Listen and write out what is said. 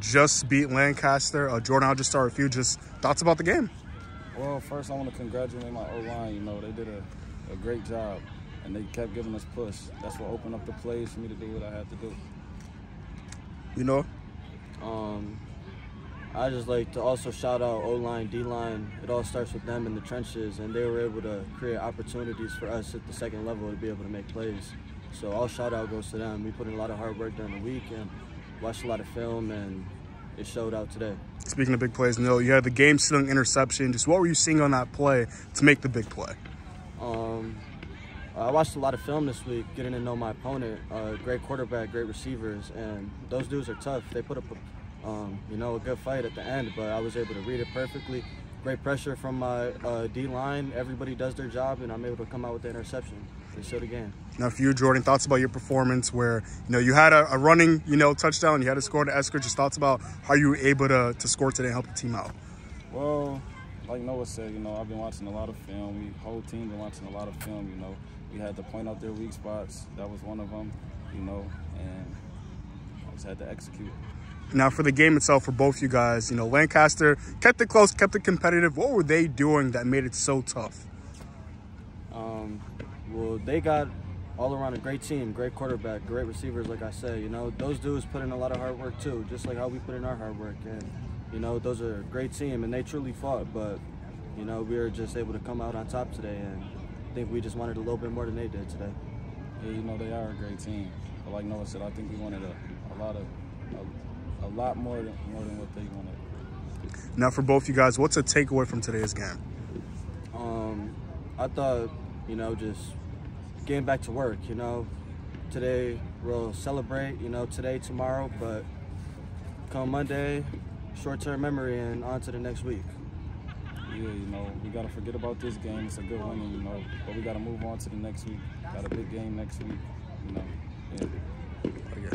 just beat Lancaster. Uh, Jordan, I'll just start with you. Just thoughts about the game. Well, first I want to congratulate my O-line. You know, they did a, a great job, and they kept giving us push. That's what opened up the plays for me to do what I had to do. You know, Um, I just like to also shout out O line, D line. It all starts with them in the trenches, and they were able to create opportunities for us at the second level to be able to make plays. So all shout out goes to them. We put in a lot of hard work during the week and watched a lot of film, and it showed out today. speaking of big plays, Neil, you had the game-stealing interception. Just what were you seeing on that play to make the big play? Um, I watched a lot of film this week, getting to know my opponent. Uh, great quarterback, great receivers, and those dudes are tough. They put up, a, um, you know, a good fight at the end, but I was able to read it perfectly. Great pressure from my uh, D line. Everybody does their job, and I'm able to come out with the interception and seal the game. Now, for you, Jordan, thoughts about your performance where, you know, you had a, a running, you know, touchdown, you had to score to Esker. Just thoughts about how you were able to, to score today and help the team out. Well, like Noah said, you know, I've been watching a lot of film. We whole team been watching a lot of film. You know, we had to point out their weak spots. That was one of them. You know, and I just had to execute. Now, for the game itself, for both you guys, you know, Lancaster kept it close, kept it competitive. What were they doing that made it so tough? Um, well, they got all around a great team, great quarterback, great receivers. Like I said, you know, those dudes put in a lot of hard work too, just like how we put in our hard work. And you know, those are a great team, and they truly fought. But you know, we were just able to come out on top today, and I think we just wanted a little bit more than they did today. Yeah, you know, they are a great team. But like Noah said, I think we wanted a, a lot of a, a lot more than more than what they wanted. Now, for both you guys, what's a takeaway from today's game? Um, I thought, you know, just getting back to work. You know, today we'll celebrate. You know, today, tomorrow, but come Monday, short-term memory, and on to the next week. Yeah, you know, we gotta forget about this game. It's a good win, you know, but we gotta move on to the next week. Got a big game next week, you know. Yeah.